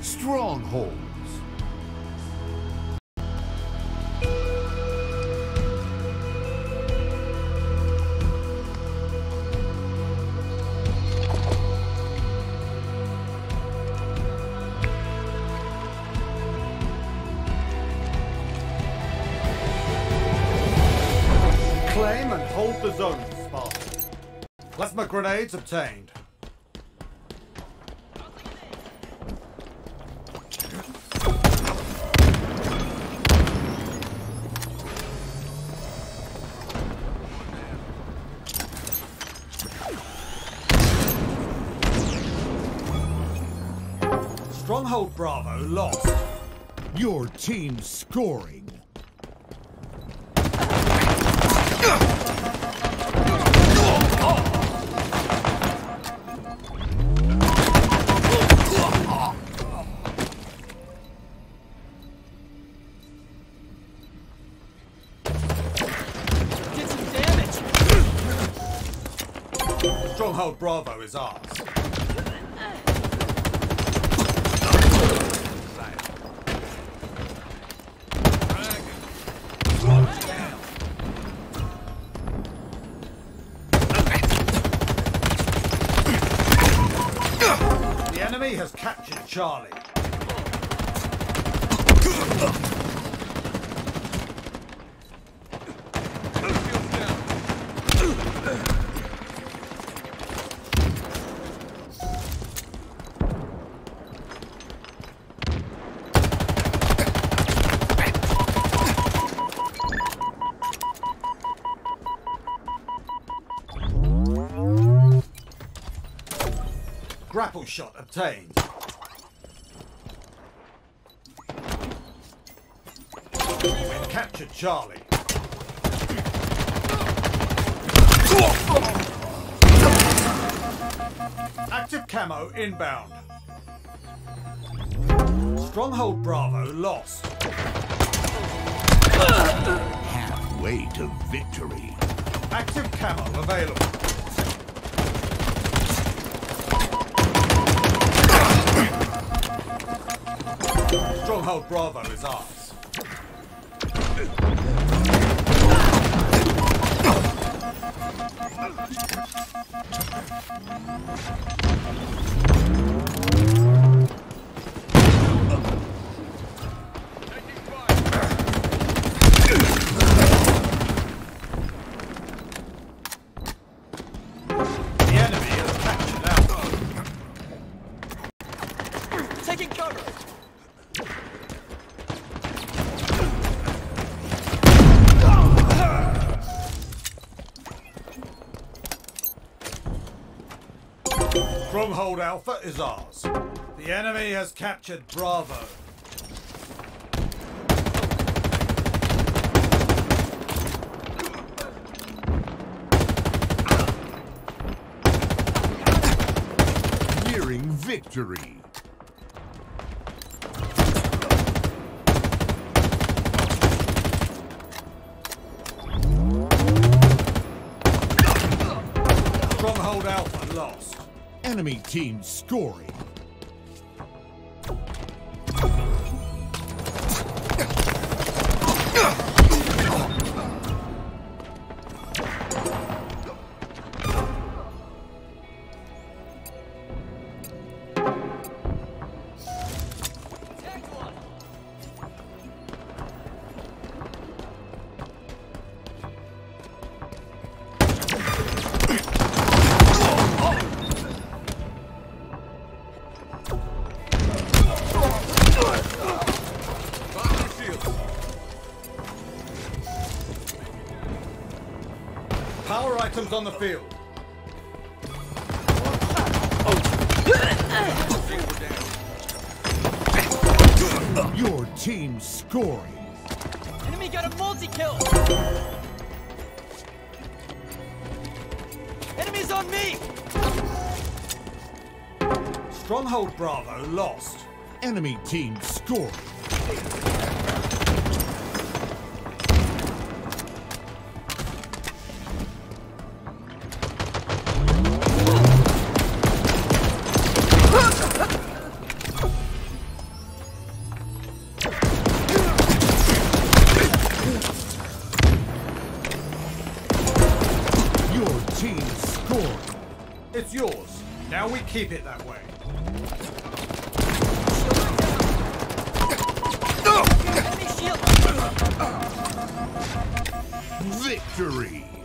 Strongholds. Claim and hold the zone, Spartan. Plasma grenades obtained. Stronghold Bravo lost. Your team scoring. Did some damage. Stronghold Bravo is ours. Charlie. Grapple shot obtained. Captured Charlie. Active camo inbound. Stronghold Bravo lost. Halfway to victory. Active camo available. Stronghold Bravo is ours. Uh. Stronghold Alpha is ours. The enemy has captured Bravo. Nearing victory. Stronghold Alpha lost. Enemy team scoring. Items on the field. Your team scoring. Enemy got a multi-kill. Enemies on me. Stronghold Bravo lost. Enemy team scoring. Team scoring. It's yours. Now we keep it that way. Victory.